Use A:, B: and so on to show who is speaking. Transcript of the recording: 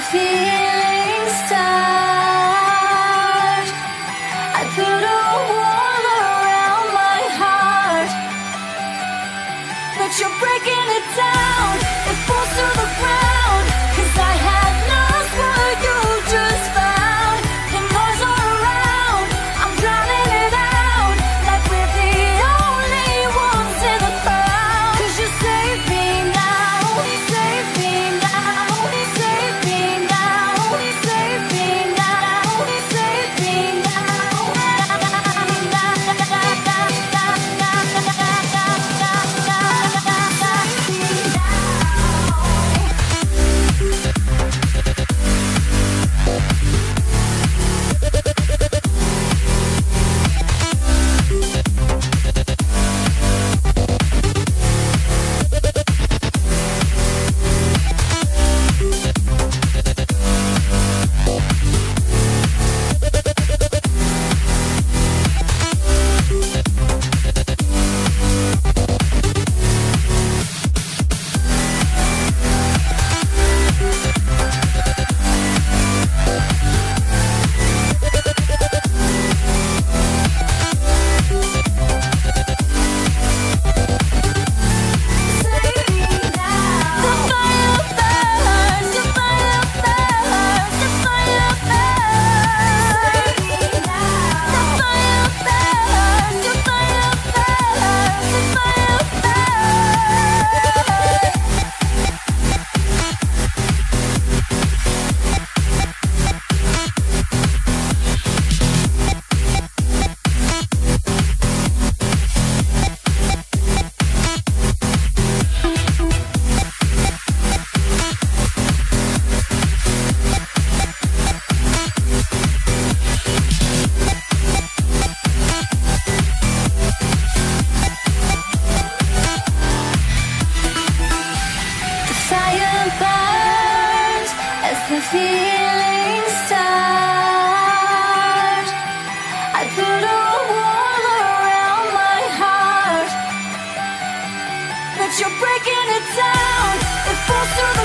A: the. I put a wall around my heart, but you're breaking it down. It falls to the ground. feeling. I put a wall around my heart, but you're breaking it down. It falls through the